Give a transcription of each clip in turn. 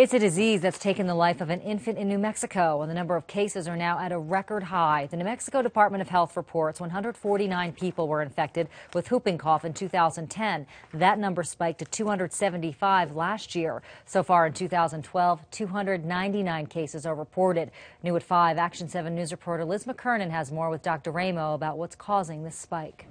It's a disease that's taken the life of an infant in New Mexico, and the number of cases are now at a record high. The New Mexico Department of Health reports 149 people were infected with whooping cough in 2010. That number spiked to 275 last year. So far in 2012, 299 cases are reported. New at 5, Action 7 News reporter Liz McKernan has more with Dr. Ramo about what's causing this spike.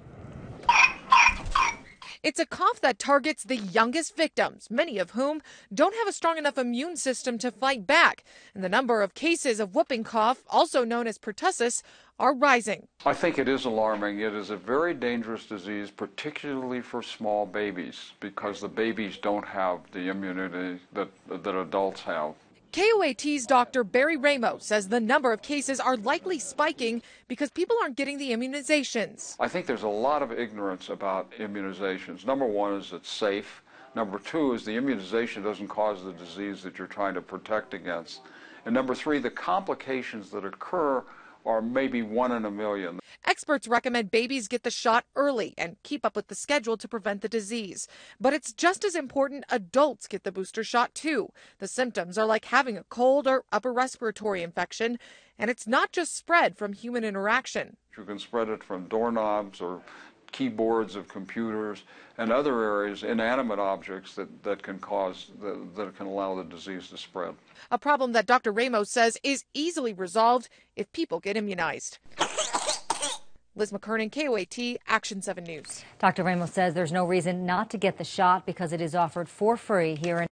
It's a cough that targets the youngest victims, many of whom don't have a strong enough immune system to fight back. And the number of cases of whooping cough, also known as pertussis, are rising. I think it is alarming. It is a very dangerous disease, particularly for small babies, because the babies don't have the immunity that, that adults have. KOAT's Dr. Barry Ramos says the number of cases are likely spiking because people aren't getting the immunizations. I think there's a lot of ignorance about immunizations. Number one is it's safe. Number two is the immunization doesn't cause the disease that you're trying to protect against. And number three, the complications that occur are maybe one in a million. Experts recommend babies get the shot early and keep up with the schedule to prevent the disease. But it's just as important adults get the booster shot too. The symptoms are like having a cold or upper respiratory infection, and it's not just spread from human interaction. You can spread it from doorknobs or keyboards of computers and other areas, inanimate objects that, that can cause, the, that can allow the disease to spread. A problem that Dr. Ramos says is easily resolved if people get immunized. Liz McKernan, KOAT, Action 7 News. Dr. Ramos says there's no reason not to get the shot because it is offered for free here in